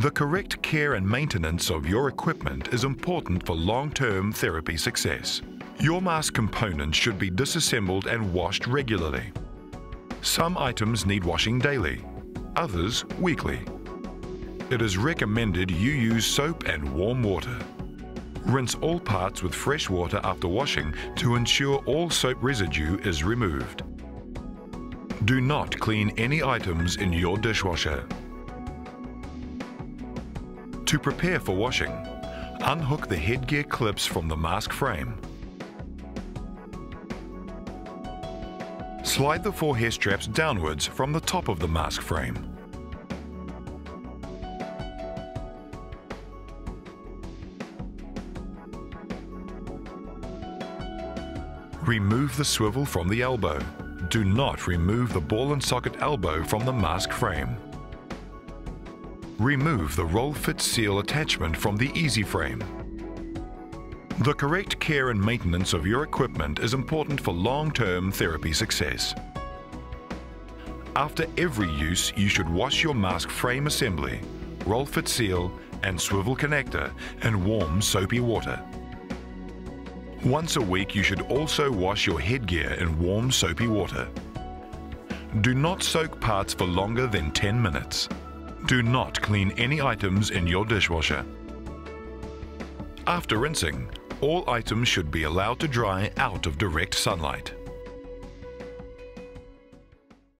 The correct care and maintenance of your equipment is important for long-term therapy success. Your mask components should be disassembled and washed regularly. Some items need washing daily, others weekly. It is recommended you use soap and warm water. Rinse all parts with fresh water after washing to ensure all soap residue is removed. Do not clean any items in your dishwasher. To prepare for washing, unhook the headgear clips from the mask frame. Slide the four hair straps downwards from the top of the mask frame. Remove the swivel from the elbow. Do not remove the ball and socket elbow from the mask frame. Remove the RollFit seal attachment from the easy frame. The correct care and maintenance of your equipment is important for long-term therapy success. After every use, you should wash your mask frame assembly, RollFit seal and swivel connector in warm soapy water. Once a week, you should also wash your headgear in warm soapy water. Do not soak parts for longer than 10 minutes. Do not clean any items in your dishwasher. After rinsing, all items should be allowed to dry out of direct sunlight.